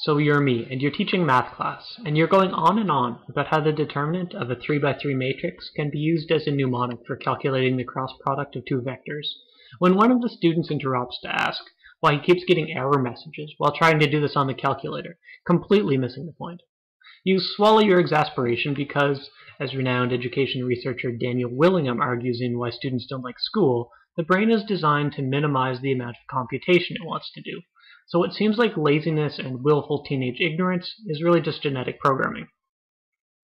So you're me, and you're teaching math class, and you're going on and on about how the determinant of a 3 by 3 matrix can be used as a mnemonic for calculating the cross product of two vectors, when one of the students interrupts to ask why he keeps getting error messages while trying to do this on the calculator, completely missing the point. You swallow your exasperation because, as renowned education researcher Daniel Willingham argues in Why Students Don't Like School, the brain is designed to minimize the amount of computation it wants to do, so what seems like laziness and willful teenage ignorance is really just genetic programming.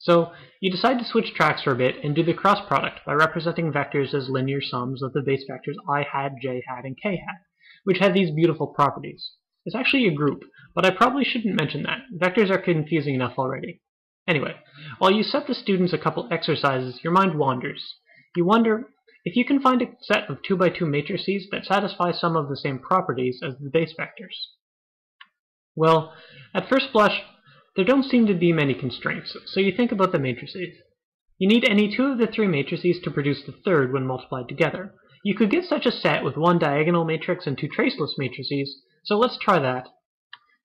So you decide to switch tracks for a bit and do the cross product by representing vectors as linear sums of the base vectors i hat, j hat, and k hat, which have these beautiful properties. It's actually a group, but I probably shouldn't mention that. Vectors are confusing enough already. Anyway, while you set the students a couple exercises, your mind wanders. You wonder if you can find a set of 2 by 2 matrices that satisfy some of the same properties as the base vectors. Well, at first blush, there don't seem to be many constraints, so you think about the matrices. You need any two of the three matrices to produce the third when multiplied together. You could get such a set with one diagonal matrix and two traceless matrices, so let's try that.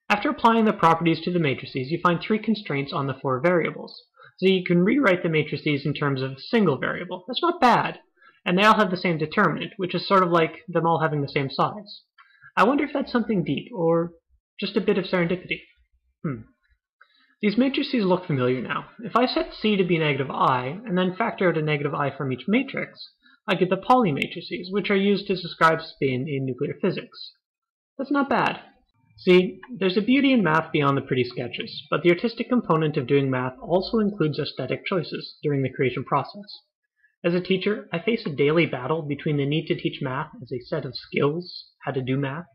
After applying the properties to the matrices, you find three constraints on the four variables. So you can rewrite the matrices in terms of a single variable. That's not bad and they all have the same determinant, which is sort of like them all having the same size. I wonder if that's something deep, or just a bit of serendipity. Hmm. These matrices look familiar now. If I set C to be negative i, and then factor out a negative i from each matrix, I get the Pauli matrices, which are used to describe spin in nuclear physics. That's not bad. See, there's a beauty in math beyond the pretty sketches, but the artistic component of doing math also includes aesthetic choices during the creation process. As a teacher, I face a daily battle between the need to teach math as a set of skills, how to do math,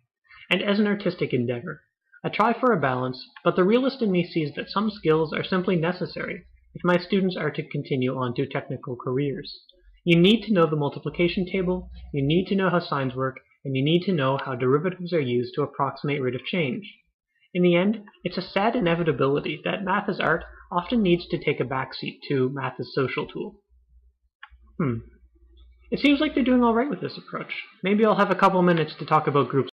and as an artistic endeavor. I try for a balance, but the realist in me sees that some skills are simply necessary if my students are to continue on to technical careers. You need to know the multiplication table, you need to know how signs work, and you need to know how derivatives are used to approximate rate of change. In the end, it's a sad inevitability that math as art often needs to take a backseat to math as social tool. Hmm. It seems like they're doing alright with this approach. Maybe I'll have a couple minutes to talk about groups